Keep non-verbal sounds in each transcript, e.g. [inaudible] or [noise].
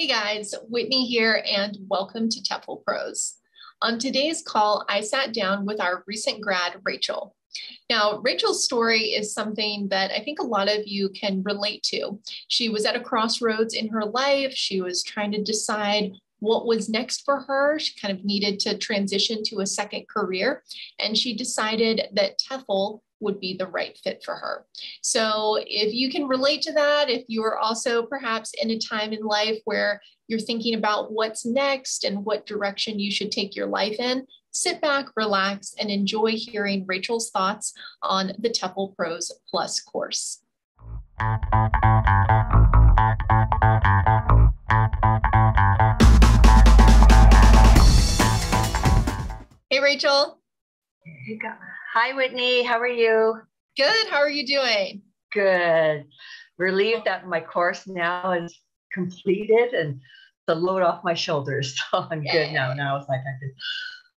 Hey guys, Whitney here and welcome to TEFL Pros. On today's call, I sat down with our recent grad, Rachel. Now, Rachel's story is something that I think a lot of you can relate to. She was at a crossroads in her life. She was trying to decide what was next for her. She kind of needed to transition to a second career, and she decided that TEFL would be the right fit for her. So if you can relate to that, if you are also perhaps in a time in life where you're thinking about what's next and what direction you should take your life in, sit back, relax, and enjoy hearing Rachel's thoughts on the TEFL Pros Plus course. Hey, Rachel. Hi, Whitney. How are you? Good. How are you doing? Good. Relieved that my course now is completed and the load off my shoulders. [laughs] So I'm Yay. good now. Now it's like I can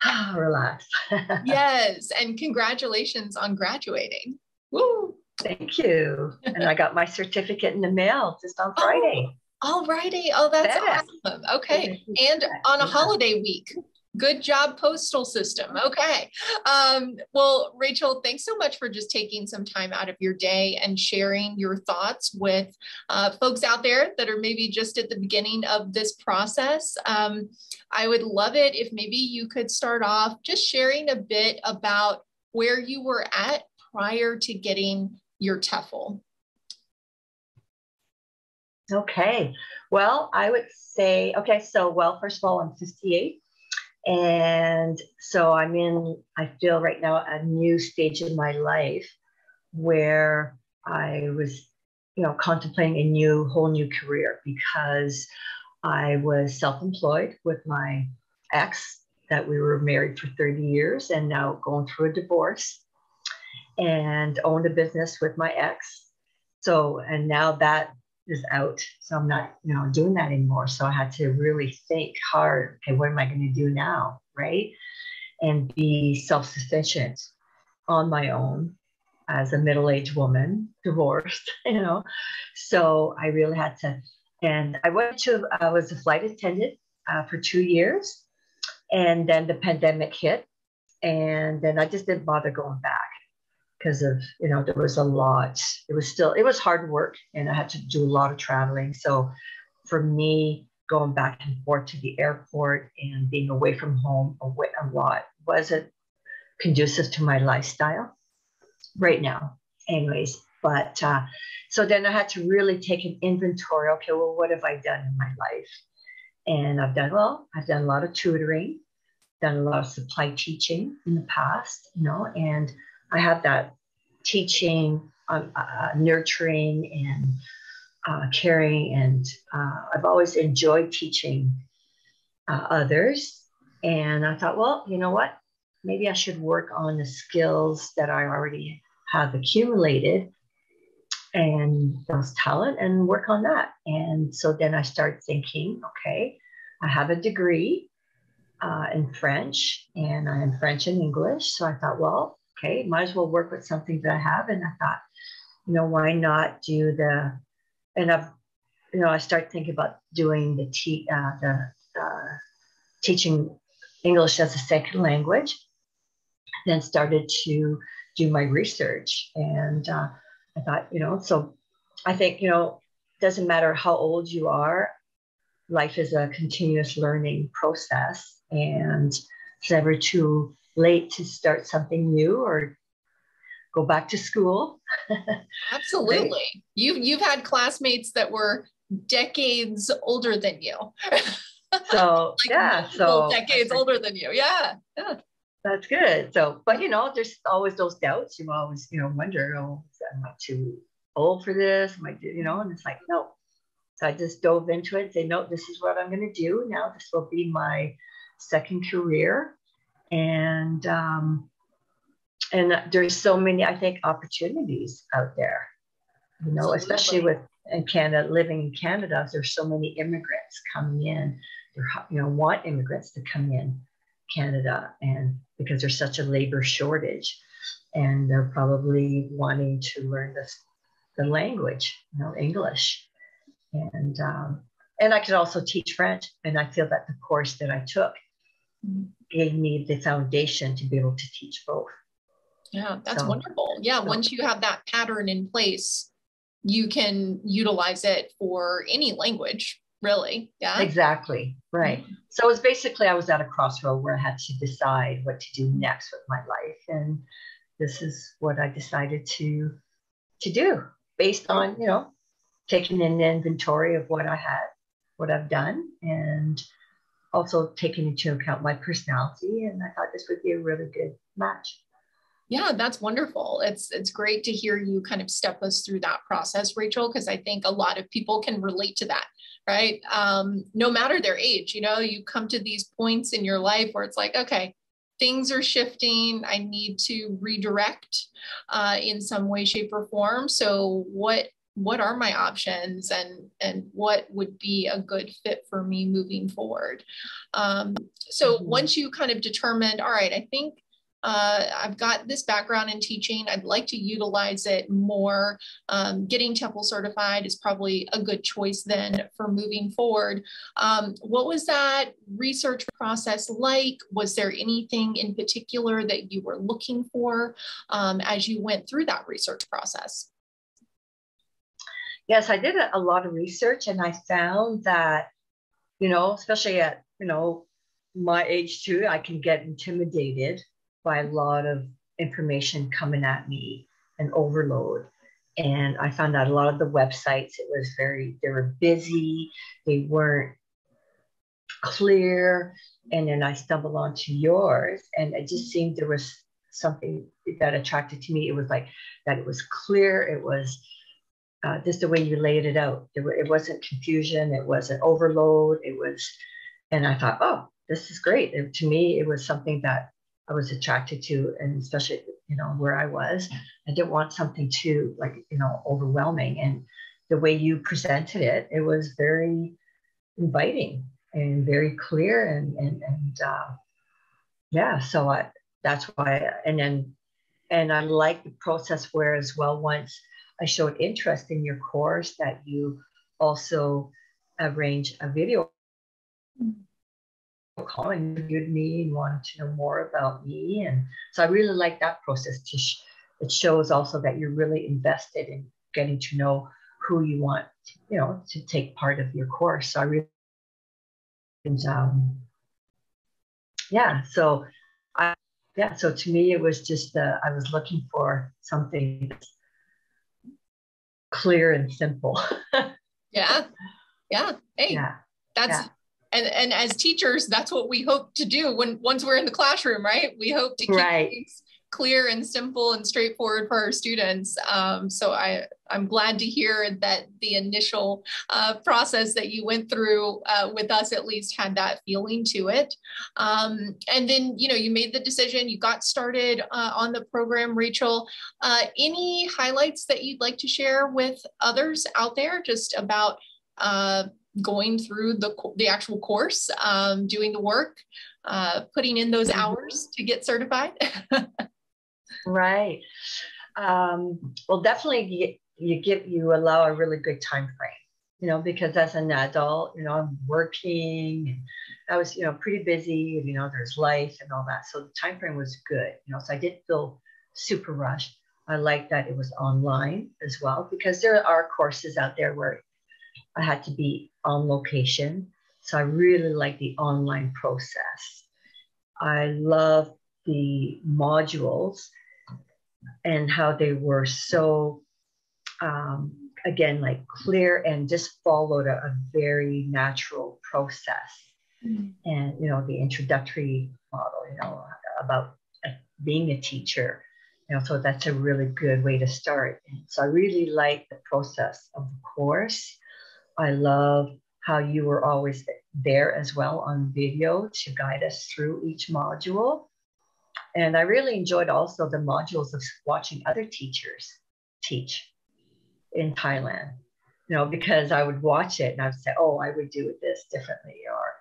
ah, [sighs] relax. [laughs] yes. And congratulations on graduating. Woo. Thank you. and I got my certificate in the mail just on Friday. [laughs] Oh, Friday. Oh, that's awesome. Okay. And on a holiday week. Good job, postal system. Okay. Um, well, Rachel, thanks so much for just taking some time out of your day and sharing your thoughts with uh, folks out there that are maybe just at the beginning of this process. Um, I would love it if maybe you could start off just sharing a bit about where you were at prior to getting your TEFL. Okay. Well, I would say, okay, so, well, first of all, I'm 58. And so I'm in, I feel right now, a new stage in my life where I was, you know, contemplating a new, whole new career because I was self employed with my ex that we were married for 30 years and now going through a divorce and owned a business with my ex. So, and now that is out. So I'm not, you know, doing that anymore. So I had to really think hard, okay, what am I going to do now? Right. And be self sufficient on my own as a middle aged woman, divorced, [laughs] you know. So I really had to, and I went to, I was a flight attendant uh, for two years. And then the pandemic hit. And then I just didn't bother going back because of you know there was a lot. It was still it was hard work and i had to do a lot of traveling. So for me going back and forth to the airport and being away from home away a lot wasn't conducive to my lifestyle right now anyways. But uh, so then i had to really take an inventory okay well what have i done in my life? And i've done well i've done a lot of tutoring done a lot of supply teaching in the past you know and I have that teaching, um, uh, nurturing, and uh, caring, and uh, I've always enjoyed teaching uh, others. And I thought, well, you know what? Maybe I should work on the skills that I already have accumulated and those talent and work on that. And so then I started thinking, okay, I have a degree uh, in French and I am French and English. So I thought, well, okay, might as well work with something that I have. And I thought, you know, why not do the, and I've, you know, I start thinking about doing the, te- uh, the uh, teaching English as a second language. Then started to do my research. And uh, I thought, you know, so I think, you know, doesn't matter how old you are, life is a continuous learning process. And it's never too late to start something new or go back to school. [laughs] Absolutely. You've you've had classmates that were decades older than you. So [laughs] like yeah, so decades older than you. Yeah. Yeah. That's good. So, but you know, there's always those doubts. You always, you know, wonder, oh, am I too old for this? Am I, you know, and it's like, no. So I just dove into it and say, no, this is what I'm going to do. Now this will be my second career and um, and there's so many i think opportunities out there you know Absolutely. especially with in canada living in canada there's so many immigrants coming in they're you know want immigrants to come in canada and because there's such a labor shortage and they're probably wanting to learn this the language you know english and um, and I could also teach French. And I feel that the course that I took gave me the foundation to be able to teach both. Yeah, that's so, wonderful. Yeah, so. once you have that pattern in place, you can utilize it for any language, really. Yeah. Exactly. Right. Mm-hmm. So it's basically I was at a crossroad where I had to decide what to do next with my life. And this is what I decided to to do based on, you know, taking an inventory of what I had, what I've done, and also taking into account my personality. And I thought this would be a really good match. Yeah, that's wonderful. It's it's great to hear you kind of step us through that process, Rachel, because I think a lot of people can relate to that, right? Um, no matter their age, you know, you come to these points in your life where it's like, okay, things are shifting. I need to redirect uh, in some way, shape, or form. So, what what are my options and and what would be a good fit for me moving forward um, so mm-hmm. once you kind of determined all right i think uh, I've got this background in teaching. I'd like to utilize it more. Um, getting TEFL certified is probably a good choice then for moving forward. Um, what was that research process like? Was there anything in particular that you were looking for um, as you went through that research process? Yes, I did a, lot of research and I found that, you know, especially at, you know, my age too, I can get intimidated by a lot of information coming at me and overload. And I found out a lot of the websites, it was very, they were busy, they weren't clear. And then I stumbled onto yours, and it just seemed there was something that attracted to me. It was like that it was clear, it was uh, just the way you laid it out. It, it wasn't confusion, it wasn't overload, it was, and I thought, oh, this is great. And to me, it was something that I was attracted to, and especially you know where I was, I didn't want something too like you know overwhelming. And the way you presented it, it was very inviting and very clear, and and and uh, yeah. So I that's why, and then and I like the process where as well once I showed interest in your course that you also arrange a video call and interviewed me and wanted to know more about me. And so I really like that process. To sh- it shows also that you're really invested in getting to know who you want, you know, to take part of your course. So I really, and um, yeah, so I, yeah, so to me it was just uh, I was looking for something clear and simple. [laughs] yeah, yeah. Hey, yeah. that's yeah and and as teachers that's what we hope to do when once we're in the classroom right we hope to keep right. things clear and simple and straightforward for our students um, so i i'm glad to hear that the initial uh, process that you went through uh, with us at least had that feeling to it um, and then you know you made the decision you got started uh, on the program rachel uh, any highlights that you'd like to share with others out there just about uh, going through the, the actual course, um, doing the work, uh, putting in those mm-hmm. hours to get certified? [laughs] right. Um, well, definitely you, you give you allow a really good time frame, you know, because as an adult, you know, I'm working and I was, you know, pretty busy, you know, there's life and all that. So the time frame was good, you know, so I did feel super rushed. I like that it was online as well because there are courses out there where I had to be on location. So I really like the online process. I love the modules and how they were so, um, again, like clear and just followed a, a very natural process. Mm-hmm. And, you know, the introductory model, you know, about being a teacher. You know, so that's a really good way to start. And so I really like the process of the course. I love how you were always there as well on video to guide us through each module. And I really enjoyed also the modules of watching other teachers teach in Thailand, you know, because I would watch it and I would say, oh, I would do this differently, or,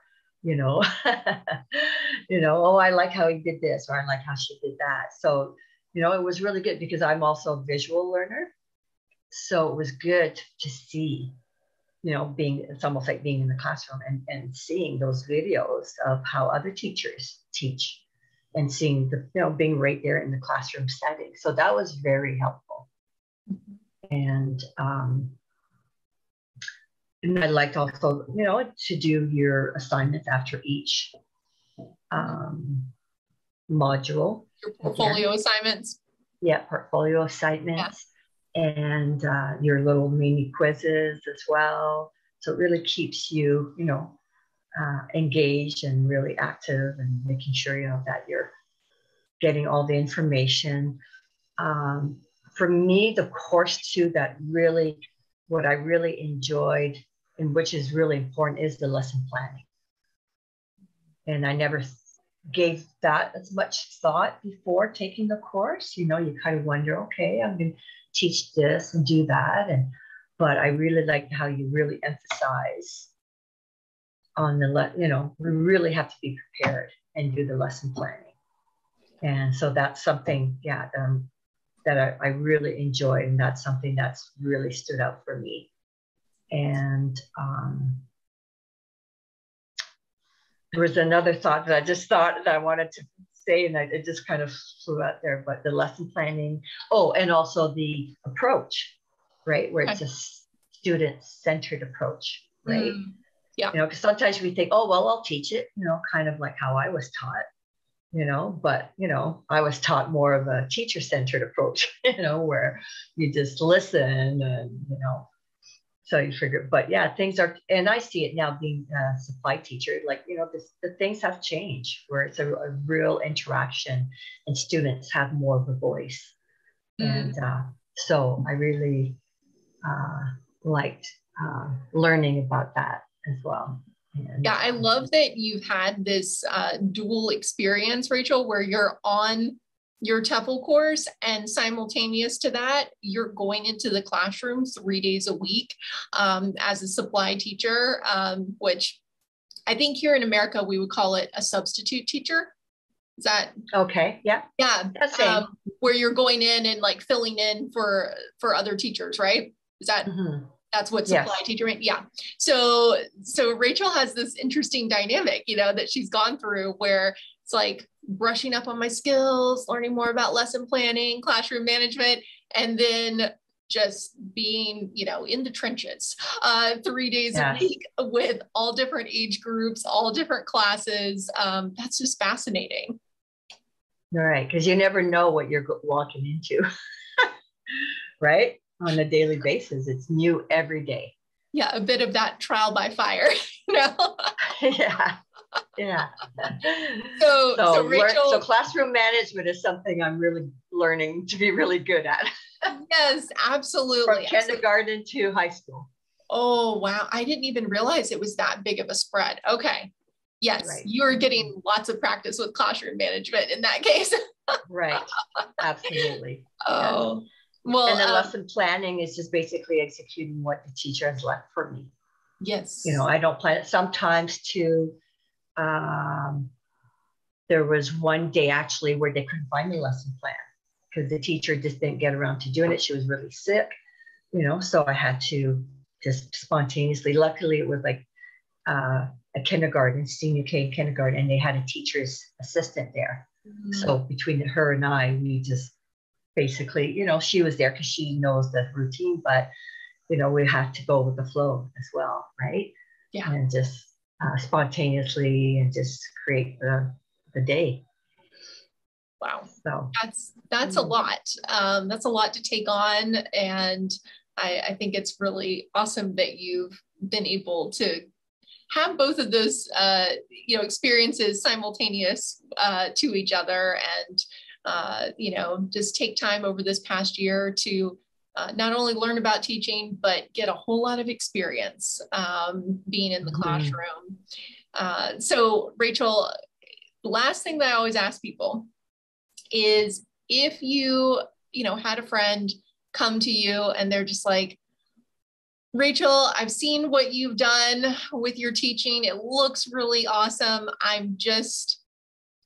you know, [laughs] you know, oh, I like how he did this, or I like how she did that. So, you know, it was really good because I'm also a visual learner. So it was good to see you know, being it's almost like being in the classroom and, and seeing those videos of how other teachers teach and seeing the, you know, being right there in the classroom setting. So that was very helpful. And um, and I liked also, you know, to do your assignments after each um, module. Your portfolio Again. assignments. Yeah, portfolio assignments and uh, your little mini quizzes as well. So it really keeps you, you know, uh, engaged and really active and making sure, you know, that you're getting all the information. Um, for me, the course too that really, what I really enjoyed and which is really important is the lesson planning. And I never gave that as much thought before taking the course. You know, you kind of wonder, okay, I'm going to teach this and do that. And but I really like how you really emphasize on the le- you know, we really have to be prepared and do the lesson planning. And so that's something, yeah, um, that I, I really enjoy, and that's something that's really stood out for me. And um, there was another thought that I just thought that I wanted to say, and I, it just kind of flew out there. But the lesson planning, oh, and also the approach, right, where it's a student-centered approach, right? Mm, yeah. You know, because sometimes we think, oh, well, I'll teach it, you know, kind of like how I was taught, you know, but you know, I was taught more of a teacher-centered approach, [laughs] you know, where you just listen and you know so you figure but yeah things are and i see it now being a supply teacher like you know this, the things have changed where it's a, a real interaction and students have more of a voice mm. and uh, so i really uh, liked uh, learning about that as well and, yeah i love that you've had this uh, dual experience rachel where you're on your TEFL course and simultaneous to that, you're going into the classroom three days a week um, as a supply teacher, um, which I think here in America, we would call it a substitute teacher. Is that okay? Yeah. Yeah. Um, where you're going in and like filling in for for other teachers, right? Is that mm-hmm. That's what supply yes. teacher meant? Yeah. So so Rachel has this interesting dynamic, you know, that she's gone through where it's like brushing up on my skills, learning more about lesson planning, classroom management, and then just being, you know, in the trenches uh, three days a week with all different age groups, all different classes. Um, that's just fascinating. All right, because you never know what you're walking into, [laughs] right? On a daily basis, it's new every day. Yeah, a bit of that trial by fire, [laughs] you know? [laughs] yeah yeah. So, so, so, Rachel, so classroom management is something I'm really learning to be really good at. [laughs] yes, absolutely. From kindergarten to high school. Oh, wow. I didn't even realize it was that big of a spread. Okay. Yes, right. you're getting lots of practice with classroom management in that case. right. Absolutely. Oh. Yeah. Well, and the um, lesson planning is just basically executing what the teacher has left for me. Yes. You know, I don't plan it sometimes to um, there was one day actually where they couldn't find the lesson plan because the teacher just didn't get around to doing it. She was really sick, you know, so I had to just spontaneously. Luckily, it was like uh, a kindergarten, senior K kindergarten, and they had a teacher's assistant there. Mm-hmm. So between her and I, we just basically, you know, she was there because she knows the routine, but you know, we had to go with the flow as well, right? Yeah. And just uh, spontaneously and just create the, the day. Wow. So that's that's a mm. lot. Um, that's a lot to take on. And I, I think it's really awesome that you've been able to have both of those uh, you know experiences simultaneous uh, to each other and uh, you know just take time over this past year to uh, not only learn about teaching, but get a whole lot of experience um, being in the mm-hmm. classroom. Uh, so, Rachel, last thing that I always ask people is if you, you know, had a friend come to you and they're just like, Rachel, I've seen what you've done with your teaching. It looks really awesome. I'm just,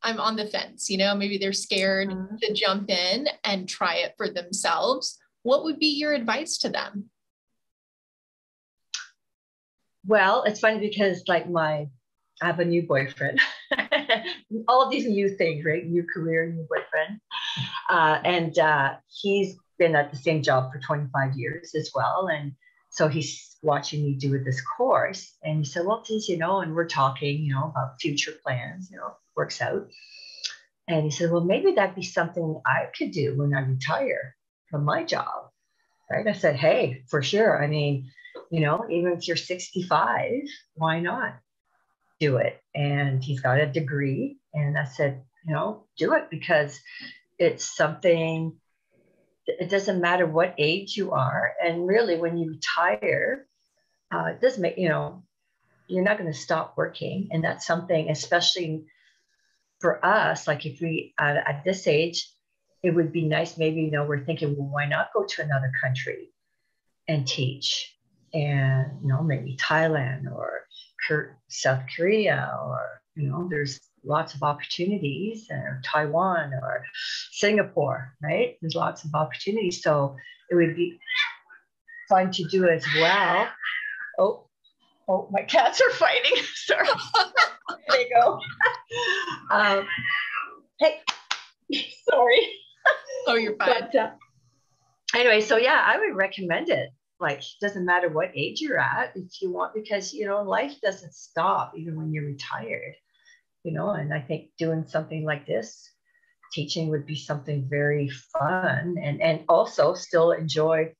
I'm on the fence. You know, maybe they're scared mm-hmm. to jump in and try it for themselves what would be your advice to them? well, it's funny because like my I have a new boyfriend. [laughs] All of these new things, right? New career, new boyfriend. Uh, and uh, he's been at the same job for 25 years as well. And so he's watching me do this course. And he said, Well, geez, you know, and we're talking, you know, about future plans, you know, works out. And he said, Well, maybe that'd be something I could do when I retire from my job. Right. I said, Hey, for sure. I mean, you know, even if you're 65, why not do it? And he's got a degree. And I said, you know, do it because it's something, it doesn't matter what age you are. And really, when you retire, uh, it doesn't make, you know, you're not going to stop working. And that's something, especially for us, like if we, uh, at this age, it would be nice. Maybe, you know, we're thinking, well, why not go to another country and teach? and you know maybe Thailand or South Korea or you know there's lots of opportunities or Taiwan or Singapore, right? There's lots of opportunities. So it would be fun to do as well. Oh, oh, my cats are fighting. [laughs] Sorry. there you go. [laughs] Um, hey, [laughs] sorry. Oh, you're fine. But, uh, anyway, so yeah, I would recommend it like doesn't matter what age you're at if you want because you know life doesn't stop even when you're retired you know and i think doing something like this teaching would be something very fun and and also still enjoy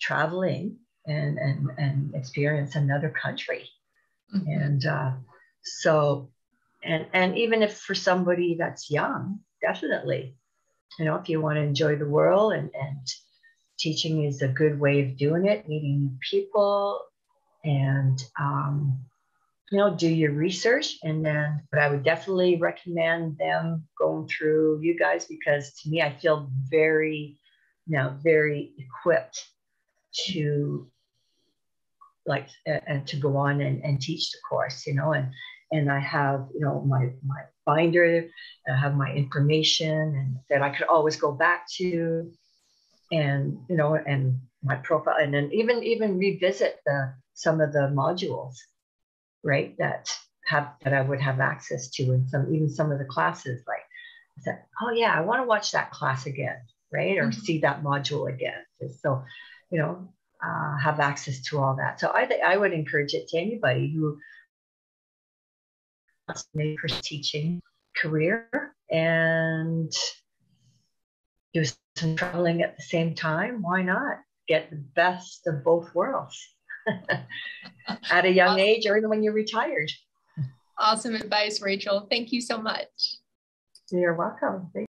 traveling and and and experience another country mm-hmm. and uh, so and and even if for somebody that's young definitely you know if you want to enjoy the world and and teaching is a good way of doing it, meeting new people, and um, you know, do your research. And then, but I would definitely recommend them going through you guys because to me, I feel very you know, very equipped to like and to go on and, and teach the course, you know, and and I have, you know, my my binder, I have my information and that I could always go back to and you know and my profile and then even even revisit the some of the modules right that have that i would have access to and some even some of the classes like i said oh yeah i want to watch that class again right or mm-hmm. see that module again so you know uh, have access to all that. So i think i would encourage it to anybody who wants to make her teaching career and do some traveling at the same time, why not? Get the best of both worlds [laughs] at a young awesome. age or even when you're retired? Awesome advice, Rachel. Thank you so much. You're welcome. Thank